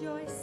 rejoice.